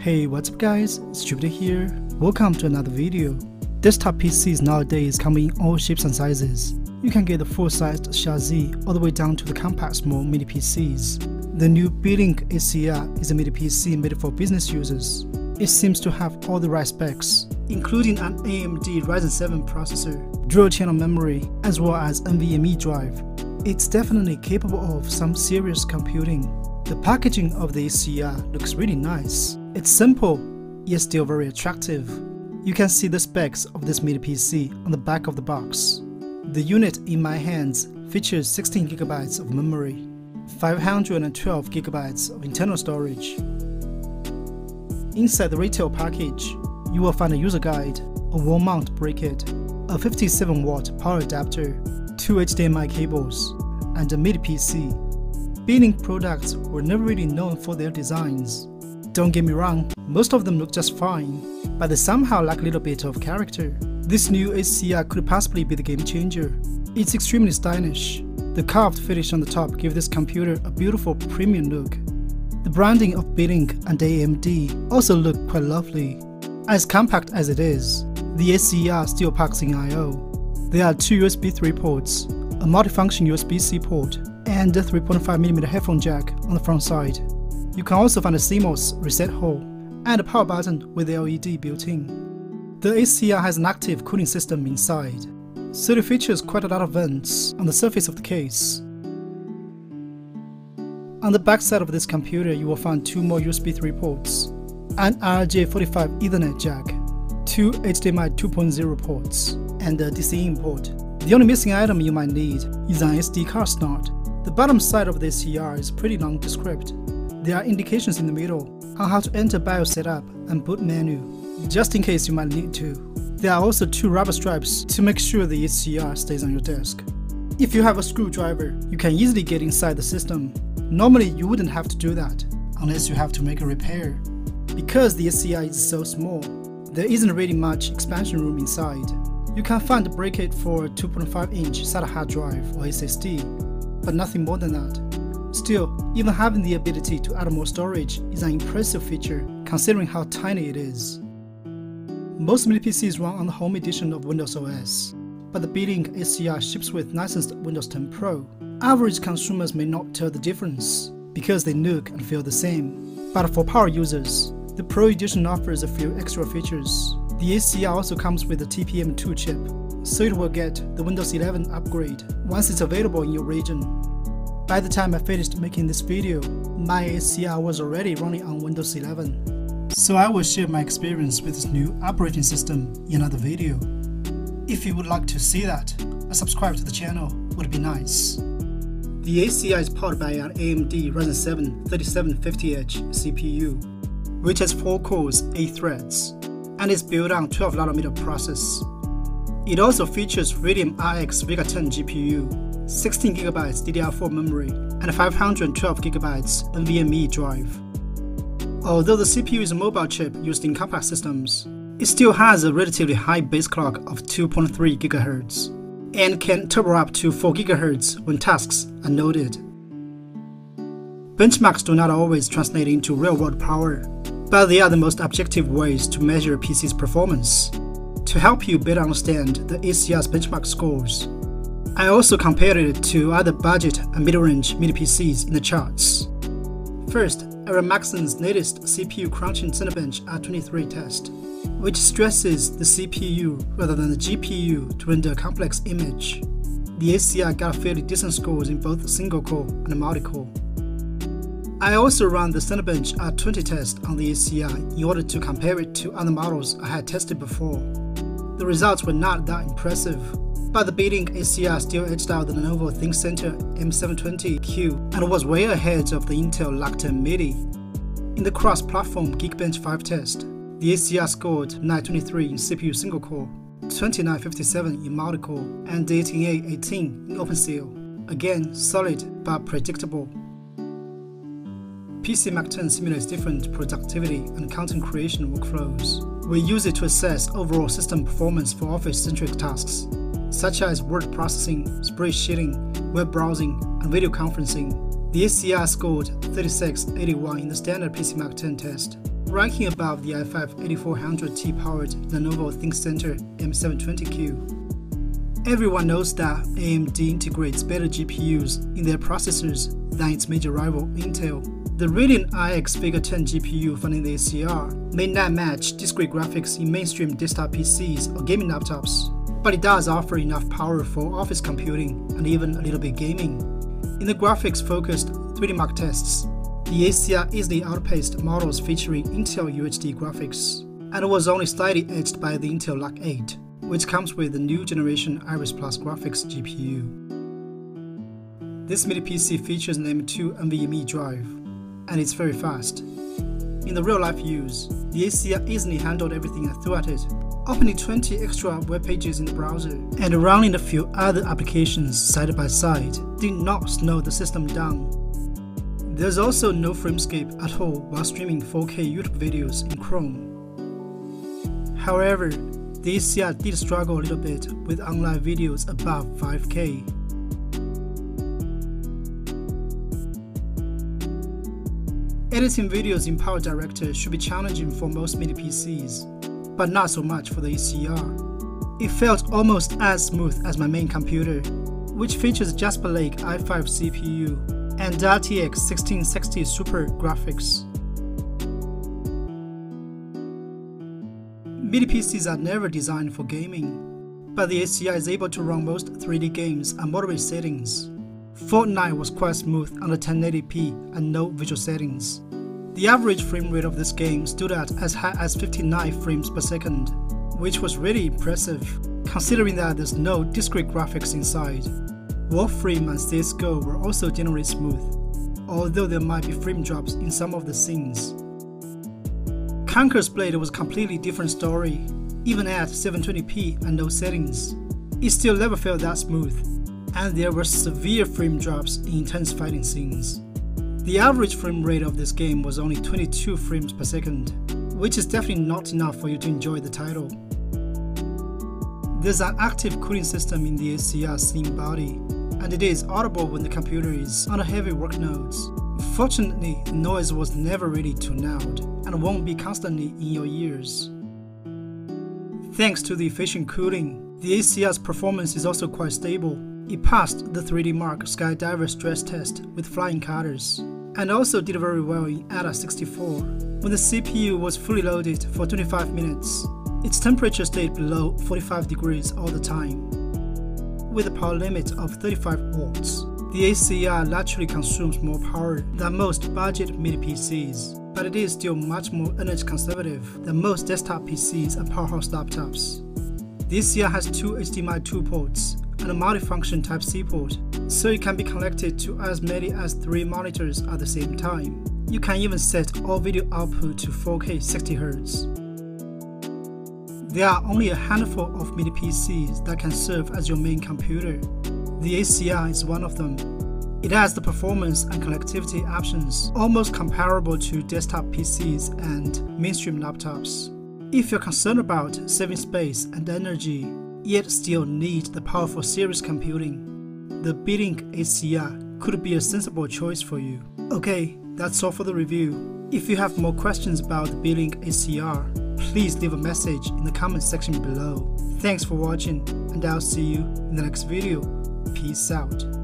Hey, what's up guys, it's Jupiter here. Welcome to another video. Desktop PCs nowadays come in all shapes and sizes. You can get the full-sized chassis all the way down to the compact small mini PCs. The new Beelink SER is a mini PC made for business users. It seems to have all the right specs, including an AMD Ryzen 7 processor, dual channel memory, as well as NVMe drive. It's definitely capable of some serious computing. The packaging of the SER looks really nice. It's simple, yet still very attractive. You can see the specs of this mini PC on the back of the box. The unit in my hands features 16GB of memory, 512GB of internal storage, Inside the retail package, you will find a user guide, a wall mount bracket, a 57 watt power adapter, two HDMI cables, and a mini PC. Beelink products were never really known for their designs. Don't get me wrong, most of them look just fine, but they somehow lack a little bit of character. This new SER could possibly be the game changer. It's extremely stylish. The carved finish on the top gives this computer a beautiful premium look the branding of Beelink and AMD also look quite lovely. As compact as it is, the SER still packs in I.O. There are two USB 3 ports, a multifunction USB-C port, and a 3.5mm headphone jack on the front side. You can also find a CMOS reset hole and a power button with LED built in. The SER has an active cooling system inside, so it features quite a lot of vents on the surface of the case. On the back side of this computer, you will find two more USB 3 ports, an RJ45 Ethernet jack, two HDMI 2.0 ports, and a DC port. The only missing item you might need is an SD card slot. The bottom side of this SER is pretty nondescript. There are indications in the middle on how to enter BIOS setup and boot menu, just in case you might need to. There are also two rubber stripes to make sure the SER stays on your desk. If you have a screwdriver, you can easily get inside the system Normally, you wouldn't have to do that unless you have to make a repair. Because the SER is so small, there isn't really much expansion room inside. You can find a bracket for a 2.5 inch SATA hard drive or SSD, but nothing more than that. Still, even having the ability to add more storage is an impressive feature considering how tiny it is. Most mini PCs run on the home edition of Windows OS, but the SER ships with licensed Windows 10 Pro Average consumers may not tell the difference because they look and feel the same. But for power users, the Pro Edition offers a few extra features. The SER also comes with a TPM2 chip, so it will get the Windows 11 upgrade once it's available in your region. By the time I finished making this video, my SER was already running on Windows 11. So I will share my experience with this new operating system in another video. If you would like to see that, a subscribe to the channel would be nice. The SER is powered by an AMD Ryzen 7 3750H CPU, which has 4 cores, 8 threads, and is built on 12nm process. It also features Radeon RX Vega 10 GPU, 16GB DDR4 memory, and 512GB NVMe drive. Although the CPU is a mobile chip used in compact systems, it still has a relatively high base clock of 2.3 GHz and can turbo up to 4 GHz when tasks are loaded. Benchmarks do not always translate into real-world power, but they are the most objective ways to measure PC's performance. To help you better understand the SER's benchmark scores, I also compared it to other budget and mid-range mini PCs in the charts. First, ran Maxon's latest CPU crunching Cinebench R23 test which stresses the CPU rather than the GPU to render a complex image. The SER got fairly decent scores in both single core and multi core. I also ran the Cinebench R20 test on the SER in order to compare it to other models I had tested before. The results were not that impressive, but the Beelink SER still edged out the Lenovo ThinkCentre M720Q and was way ahead of the Intel Lacton MIDI. In the cross-platform Geekbench 5 test, the SER scored 923 in CPU single core, 2957 in multi-core, and 18818 in OpenCL. Again, solid but predictable. PCMark 10 simulates different productivity and content creation workflows. We use it to assess overall system performance for Office-centric tasks, such as word processing, spreadsheeting, web browsing, and video conferencing. The SER scored 3681 in the standard PCMark 10 test, ranking above the i5-8400T powered Lenovo ThinkCentre M720Q. Everyone knows that AMD integrates better GPUs in their processors than its major rival Intel. The Radeon RX Vega 10 GPU found in the SER may not match discrete graphics in mainstream desktop PCs or gaming laptops, but it does offer enough power for office computing and even a little bit gaming. In the graphics-focused 3D Mark tests, the SER easily outpaced models featuring Intel UHD graphics, and was only slightly edged by the Intel NUC 8, which comes with the new generation Iris Plus graphics GPU. This mini PC features an M2 NVMe drive, and it's very fast. In the real-life use, the SER easily handled everything I threw at it, opening 20 extra web pages in the browser and running a few other applications side by side did not slow the system down there's also no framescape at all while streaming 4K YouTube videos in Chrome. However, the SER did struggle a little bit with online videos above 5K. Editing videos in PowerDirector should be challenging for most mini PCs, but not so much for the SER. It felt almost as smooth as my main computer, which features Jasper Lake i5 CPU and RTX 1660 Super graphics. MIDI PCs are never designed for gaming, but the SER is able to run most 3D games at moderate settings. Fortnite was quite smooth under 1080p and no visual settings. The average frame rate of this game stood at as high as 59 frames per second, which was really impressive, considering that there's no discrete graphics inside. Warframe and CSGO were also generally smooth, although there might be frame drops in some of the scenes. Conqueror's Blade was a completely different story, even at 720p and no settings. It still never felt that smooth, and there were severe frame drops in intense fighting scenes. The average frame rate of this game was only 22 frames per second, which is definitely not enough for you to enjoy the title. There's an active cooling system in the SER scene body, and it is audible when the computer is on a heavy workload. Fortunately, noise was never really too loud and won't be constantly in your ears. Thanks to the efficient cooling, the SER's performance is also quite stable. It passed the 3D Mark Skydiver stress test with flying colors, and also did very well in AIDA64. When the CPU was fully loaded for 25 minutes, its temperature stayed below 45 degrees all the time with a power limit of 35 watts. The SER naturally consumes more power than most budget mini PCs, but it is still much more energy conservative than most desktop PCs and powerhouse laptops. The SER has two HDMI 2 ports and a multifunction Type-C port, so it can be connected to as many as 3 monitors at the same time. You can even set all video output to 4K 60Hz. There are only a handful of mini PCs that can serve as your main computer. The SER is one of them. It has the performance and connectivity options almost comparable to desktop PCs and mainstream laptops. If you're concerned about saving space and energy, yet still need the powerful series computing, the Beelink SER could be a sensible choice for you. Okay, that's all for the review. If you have more questions about the Beelink SER, please leave a message in the comment section below. Thanks for watching and I'll see you in the next video. Peace out.